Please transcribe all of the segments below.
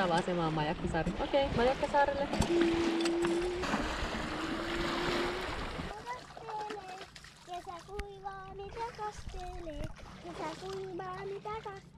seuraava asema on Majakkasaari. Okei, okay, Majakkasaarelle. Kesä kuivaa, mitä kastelee. Kesä kuivaa, mitä kastelee.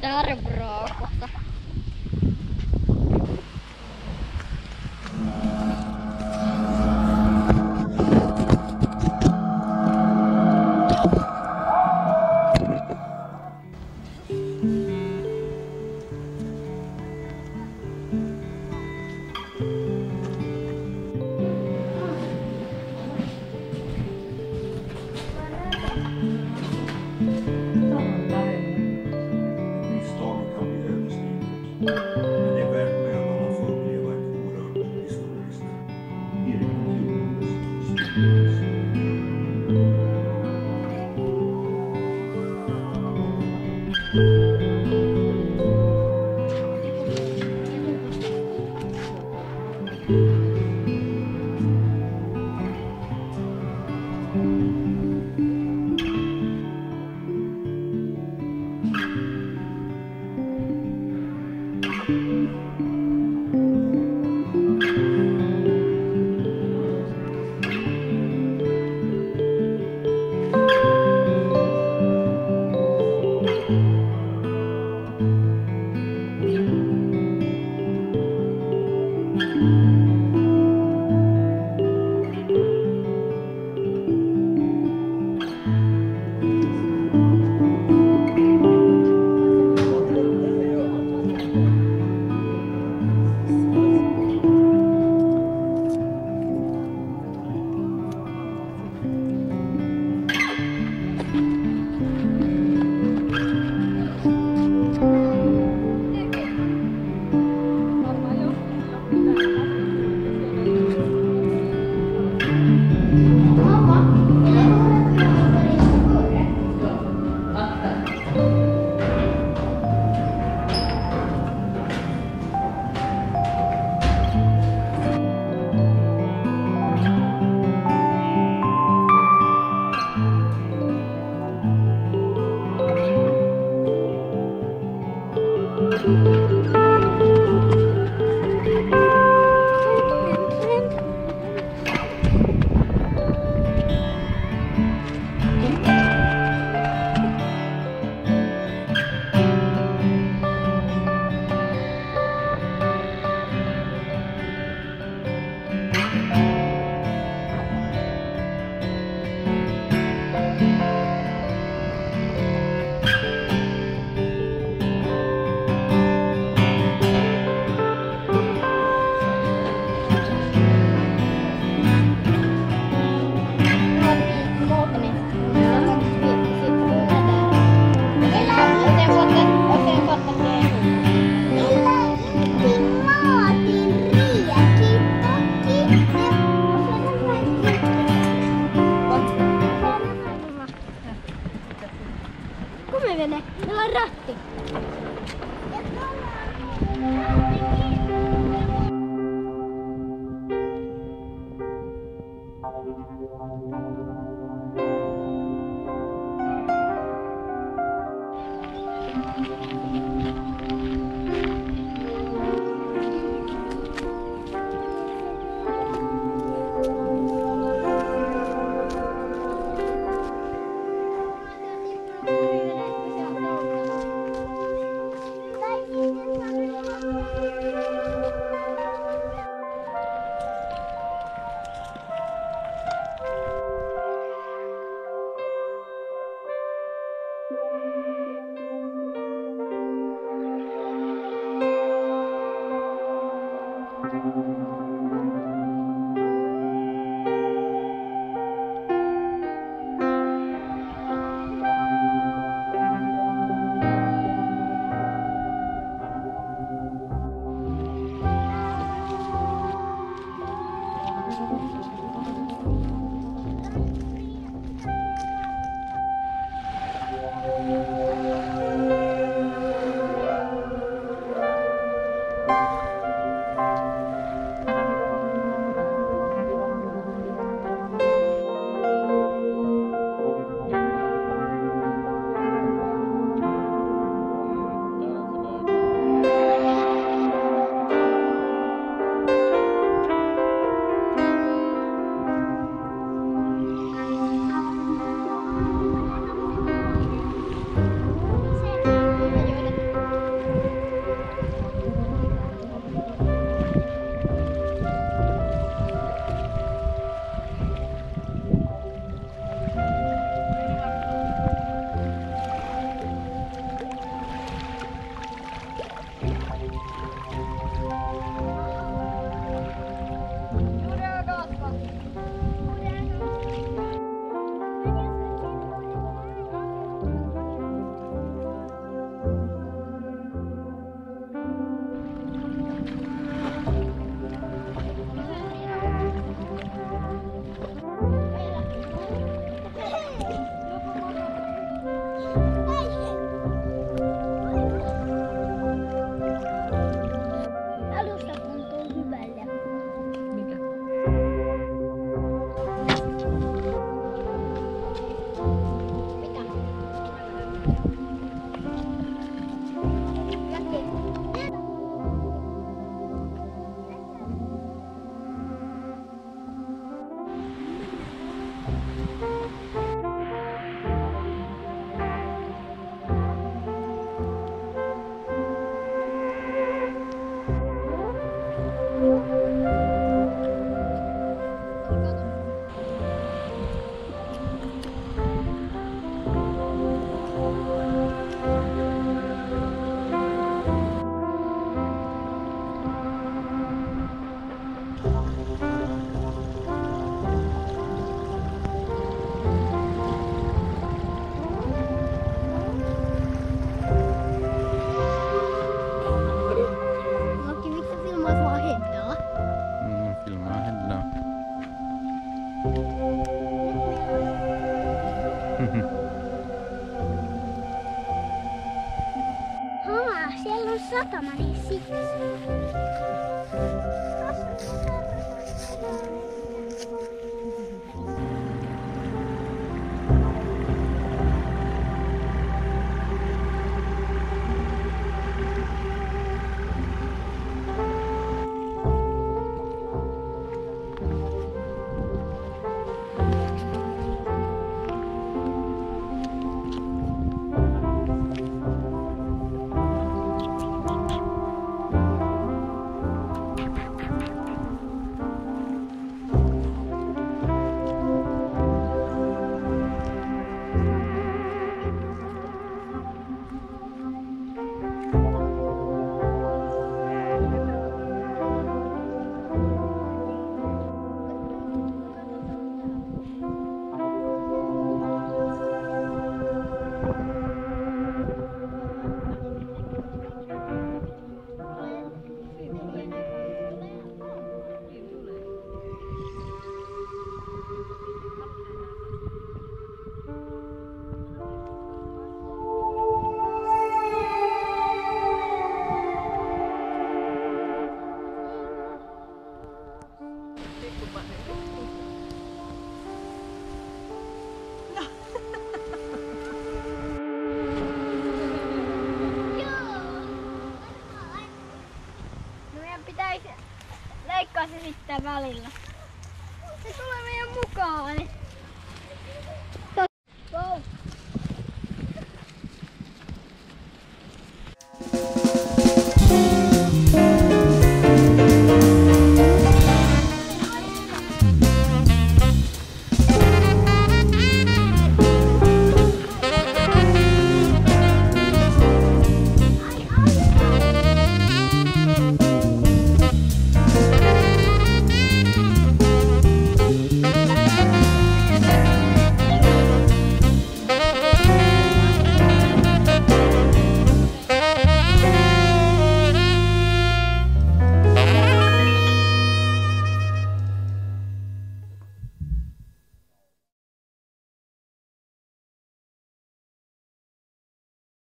Daar, bro. Kumivene, meillä on ratti. 姿を真似し累了。